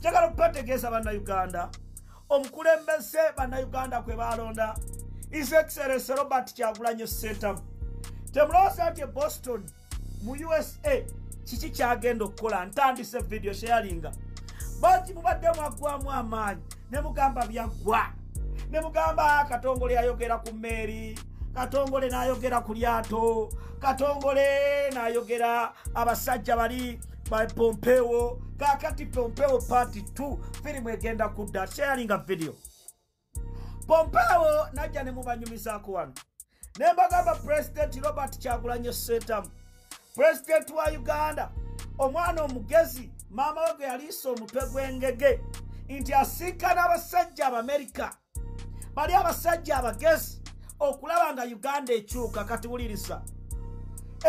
njagala okubategeeza bannayuganda. Omukulembeze bannayuganda kwe balonda his excellence robert kyagulanye sentamu. Temulowooza nti e boston mu usa kiki kyagenda okukola? Ntandise vidiyo sheyalinga bangi mubadde mwaggwamu amaanyi. Ne mugamba byaggwa. Ne mugamba katongole ayogera ku mmeeri. Katongole n'ayogera ku lyato. Katongole n'ayogera abasajja bali ba pompewo kakati pompewo party 2 firimu egenda kudda sheyalinga vidiyo pompewo najja ne mubanyumizaako wano. Ne mbagamba pulezidenti robert kyagulanye sentamu pulezidenti wa uganda omwana omugezi maama we gwe yaliisa omutwe gw'engege nti asinkana abasajja abamerika bali abasajja abagezi okulaba nga uganda ekyuka kati wulirisa.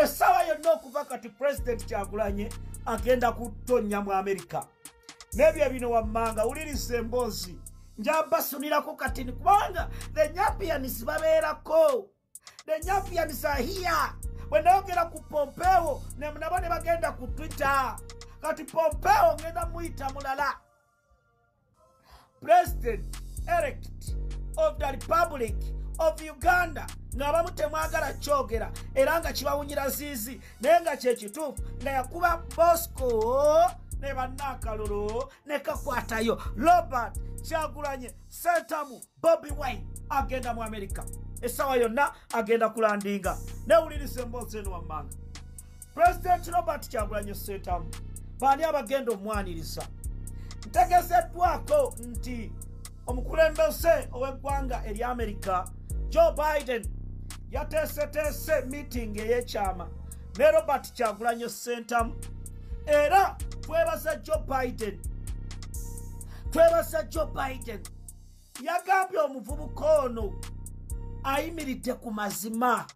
Essaawa yonna okuva kati pulezidenti kyagulanye agenda kutonya mu amerika. N'ebyo bino wammanga wulirisa emboozi njabasunirako katini kubanga the nyapianis babeerako. The nyapianis ahiya bwe nayogera ku pompewo nabo ne bagenda ku twitter. Kati pompewo ngenda muyita mulala. President elect of the republic of uganda ng'abamu temwagala kyogera era nga kibawunyira ziizi naye nga kyekituufu nga yakuba bosco ne bannaakalulu ne kakwatayo robert kyagulanye sentamu bobi wine agenda mu amerika essaawa yonna agenda kulandinga. Newulirisa emboozi eno wammanga. Pulezidenti robert kyagulanye sentamu baani abagenda omwaniriza? Ntegezeddwako nti omukulembeze ow'eggwanga erya amerika joe biden yateeseteese miitingi ey'ekyama ne robert kyagulanye sentamu era twebaza joe biden twebaza joe biden. Yagambye omuvubuka ono ayimiridde ku mazima.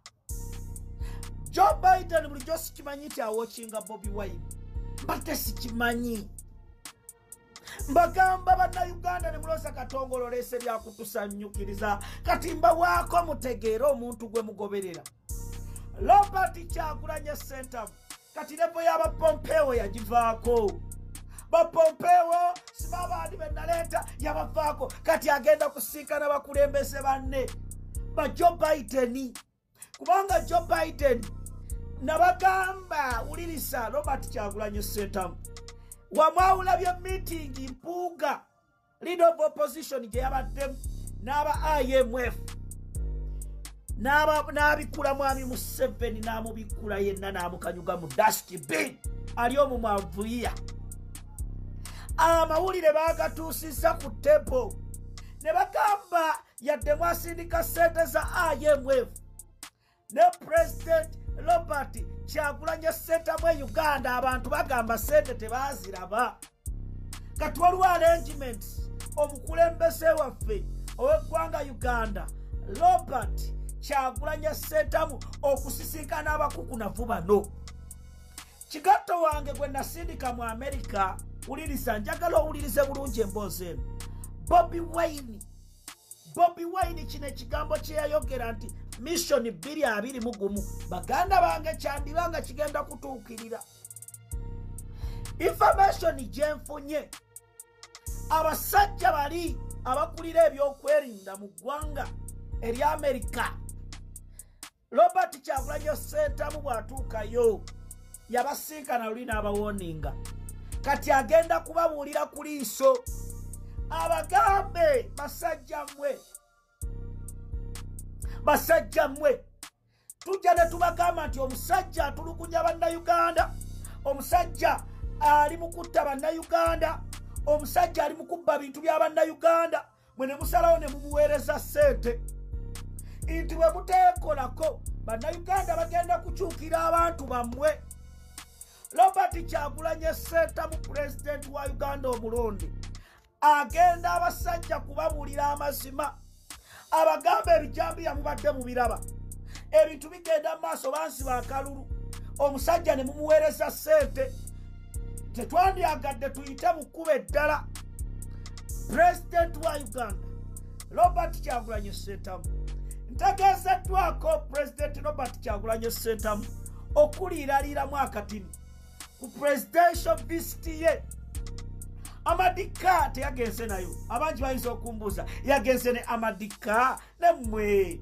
Joe biden bulijjo sikimanyi nti awookinga bobi wine mbadde sikimanyi mbagamba bannayuganda ne mulooza katongole oleese byakutusanyukiriza. Kati mbawaako mutegeere omuntu gwe mugoberera. Robert kyagulanye sentamu kati levo y'abapompeewo yagivaako. Bapompeewo sibabaani benaleeta yabavaako kati agenda kusinkana bakulembeze banne. Ba joe biden kubanga joe biden nabagamba wulirisa robert kyagulanye sentamu wamwawulabye miitingi mpuuga leader of opposition gye yabaddemu n'aba imf n'abikula mwami museveni n'amubikula yenna n'amukanyuga mu dustbin ali omu mwavuya amawulire bagatuusiza ku tempo ne bagamba yadde mwasindika sente za imf ne president robert kyagulanya sente mu uganda abantu bagamba sente tebaziraba. Kati waliwo arrangements omukulembeze waffe ow'eggwanga uganda. Robert kyagulanya sentamu okusisinkana abakukunavu bano. Kigatto wange gwe nasindika mu amerika wulirisa njagala owulirize bulungi emboozi eno. Bobi wine bobi wine kino ekigambo kyeyayogera nti missioni 221 baganda bange kyandibanga kigenda kutuukirira. Informationi gyenfunye abasajja bali abakulira ebyokwerinda mu ggwanga erya amerika robert kyagulanyo sentamu bw'atuukayo yabasinkana luli n'abawoninga. Kati agenda kubabuulira ku liiso. Abagambe basajja mmwe basajja mmwe. Tujja ne tubagamba nti omusajja atulugunya bannayuganda omusajja ali mu kutta bannayuganda omusajja ali mu kubba bintu bya bannayuganda mwe ne musalawo ne mumuweereza ssente. Nti bwe muteekolako bannayuganda bagenda kukyukira abantu bammwe. Robert kyagulanye senta mu pulezidenti wa uganda omulonde agenda abasajja kubabuulira amazima abagamba ebijambiya mubadde mubiraba ebintu bigenda mu maaso bansiba akalulu omusajja ne mumuweereza ssente. Tetwandyagadde tuyite mu kkuba eddala. Pulezidenti wa uganda robert kyagulanye sentamu. Ntegeezeddwako pulezidenti robert kyagulanye sentamu okuliiraliiramu akatini ku presidential visiti ye amadika teyagenze nayo. Abangi bayinza okumbuuza yagenze ne amadika? Nemmwe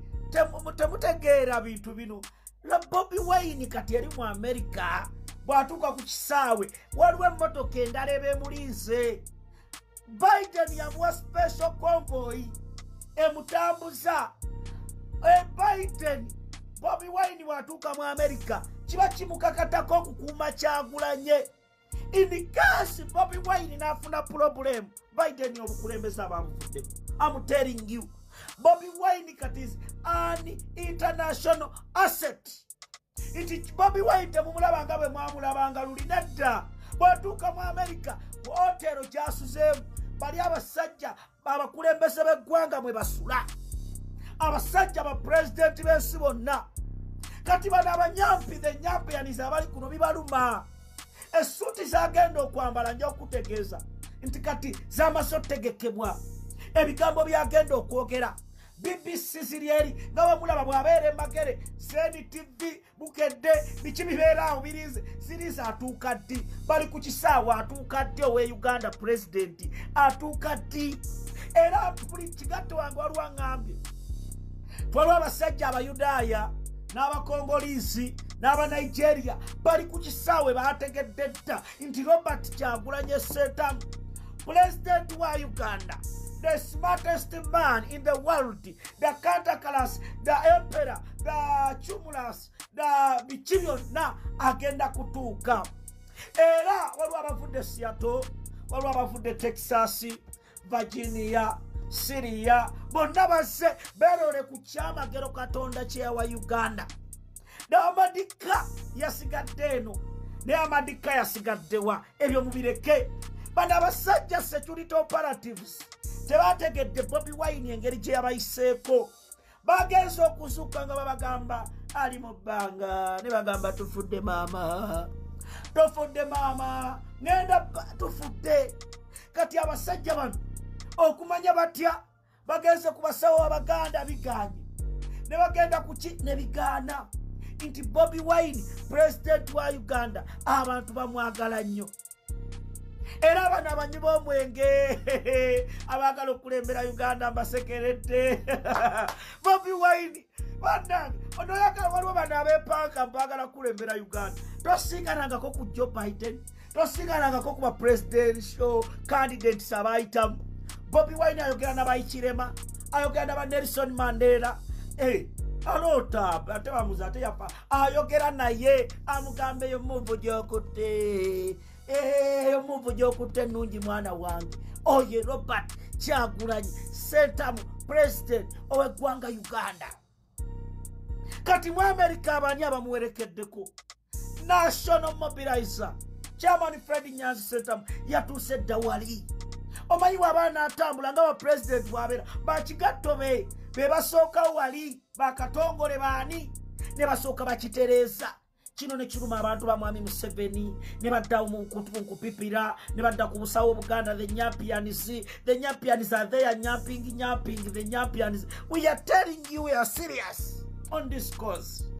temutegeera bintu bino. La bobi wine kati eri mu amerika bw'atuuka ku kisaawe waliwo emmotoka endala ebeemulinze biden yamuwa special convoy emutambuza. E biden bobi wine bw'atuuka mu amerika kiba kimukakatako okukuuma kyagulanye indikasi bobi wine n'afuna pulobulemu biden obukulembeze abamuvuddemu amtelling you. Bobi wine kati is an international asset. Nti bobi wine temumulaba nga bwe mwamulabanga luli nedda. Bwatuuka mu amerika otero gyasuzeemu bali abasajja abakulembeze b'eggwanga mwe basula. Abasajja bapulezidenti b'ensi bonna. Kati bano abanyampi the nyampianizi abali kuno bibaluma essuuti zagenda okwambala nja okutegeeza nti kati zamaze otegekebwa ebigambo byagenda okwogera. Bbc ziri eri nga bamulaba bw'abeera emagere seni tv bukedde biki bibeeraawo birize zirize atuuka ddi? Bali ku kisaawe atuuka ddi? Owe uganda pulezidenti atuuka ddi? Era buli kigatto wange waliwo aŋŋambye. Twaliwo abasajja abayudaaya n'abakongoliisi n'abanigeria bali ku kisaawe baategedde dda. Nti robert kyagulanye seetamu pulezidenti wa uganda the smartest man in the world the cantacalas the emperor the cumulas the biki byonna agenda kutuuka. Era waliwo abavudde siato waliwo abavudde texas virginia siriya bonna bazze berole ku kyamagero katonda kyeyawa uganda. N'amadika yasigadde eno naye amadika yasigaddewa ebyo mubireke bano abasajja security operatives tebategedde bobi wine engeri gye yabayiseeko. Bagenza okuzuuka nga babagamba ali mu bbanga. Ne bagamba tufudde maama. Tofudde maama. Ngenda tufudde. Kati abasajja bano okumanya batya bagenze ku basawo abaganda biganye. Ne bagenda kuki ne bigaana. Nti bobi wine pulezidenti wa uganda abantu bamwagala nnyo. Era bano abanyi b'omwenge abaagala okulembera uganda mbasekeredde. Bobi wine bannange onoyagala waliwo bano abepanka mpagala kulembera uganda. Tosinganangako ku joe biden tosinganangako ku bapresidential candidates abayitamu bobi wine ayogera nabayikirema ayogera naba nelson mandela aloota ate bamuza ate yafa. Ayogera naye amugamba eyo muvu gyokutte. Eyo muvu gyokutte enungi mwana wange. Oye robert kyagulanyi sentamu president ow'eggwanga uganda. Kati mu amerika abani abamuwerekeddeko? National mobilizer. Chairman fred nyanzi sentamu yatuuse edda wali omanyi waaba natambula nga bapulezidenti bwabeera bakigatto be be basookawo wali bakatongole baani ne basooka bakitereeza. Kino ne kiruma abantu ba mwami museveni ne baddawo munkupipira ne badda ku busawo buganda the nyampians the nyampians are there nyamping nyamping the nyampians. We are telling you we are serious on this cause